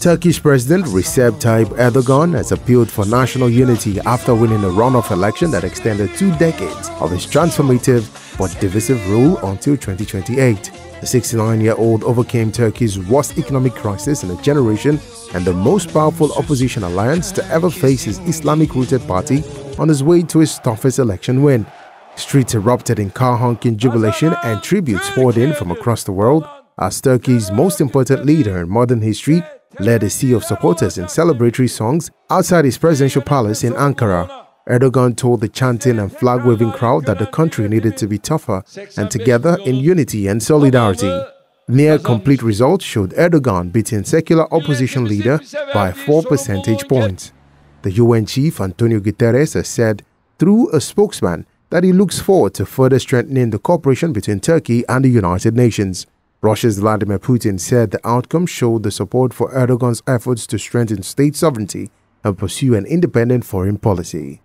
Turkish President Recep Tayyip Erdogan has appealed for national unity after winning a runoff election that extended two decades of his transformative but divisive rule until 2028. The 69-year-old overcame Turkey's worst economic crisis in a generation and the most powerful opposition alliance to ever face his Islamic-rooted party on his way to his toughest election win. Streets erupted in car honking jubilation and tributes poured in from across the world as Turkey's most important leader in modern history led a sea of supporters in celebratory songs outside his presidential palace in Ankara. Erdogan told the chanting and flag-waving crowd that the country needed to be tougher and together in unity and solidarity. Near complete results showed Erdogan beating secular opposition leader by 4 percentage points. The UN chief Antonio Guterres has said through a spokesman that he looks forward to further strengthening the cooperation between Turkey and the United Nations. Russia's Vladimir Putin said the outcome showed the support for Erdogan's efforts to strengthen state sovereignty and pursue an independent foreign policy.